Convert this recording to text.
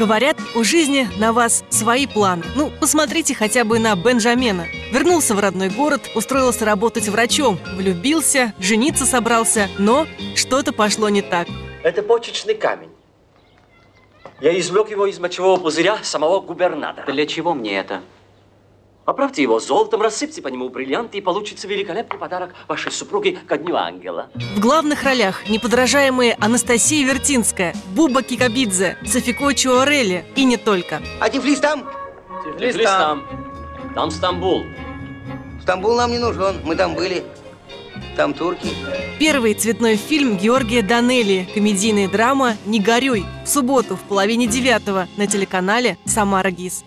Говорят, у жизни на вас свои планы. Ну, посмотрите хотя бы на Бенджамена. Вернулся в родной город, устроился работать врачом, влюбился, жениться собрался, но что-то пошло не так. Это почечный камень. Я извлек его из мочевого пузыря самого губернатора. Для чего мне это? Оправьте его золотом, рассыпьте по нему бриллианты, и получится великолепный подарок вашей супруге ко Дню Ангела. В главных ролях неподражаемые Анастасия Вертинская, Буба Кикабидзе, Софико Чуарелли и не только. А Тифлис там? Тифлис там. Там Стамбул. Стамбул нам не нужен, мы там были. Там турки. Первый цветной фильм Георгия Данелли, комедийная драма «Не горюй» в субботу в половине девятого на телеканале «Самара ГИС».